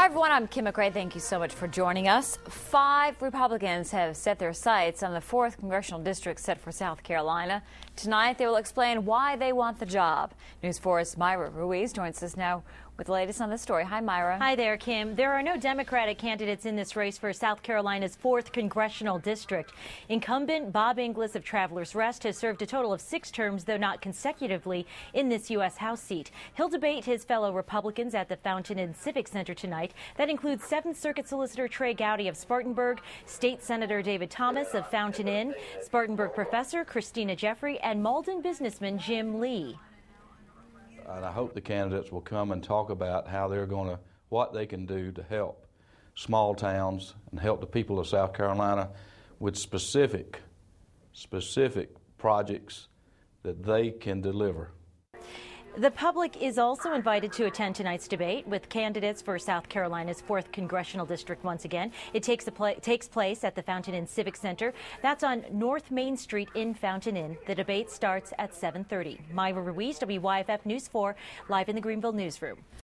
Hi, everyone. I'm Kim McRae. Thank you so much for joining us. Five Republicans have set their sights on the 4th Congressional District set for South Carolina. Tonight, they will explain why they want the job. News 4's Myra Ruiz joins us now with the latest on the story. Hi, Myra. Hi there, Kim. There are no Democratic candidates in this race for South Carolina's 4th Congressional District. Incumbent Bob Inglis of Travelers Rest has served a total of six terms, though not consecutively, in this U.S. House seat. He'll debate his fellow Republicans at the Fountain Inn Civic Center tonight. That includes 7th Circuit Solicitor Trey Gowdy of Spartanburg, State Senator David Thomas of Fountain Inn, Spartanburg Professor Christina Jeffrey, and Mauldin businessman Jim Lee and I hope the candidates will come and talk about how they're going to, what they can do to help small towns and help the people of South Carolina with specific, specific projects that they can deliver. The public is also invited to attend tonight's debate with candidates for South Carolina's 4th Congressional District once again. It takes, pl takes place at the Fountain Inn Civic Center. That's on North Main Street in Fountain Inn. The debate starts at 7.30. Myra Ruiz, WYFF News 4, live in the Greenville newsroom.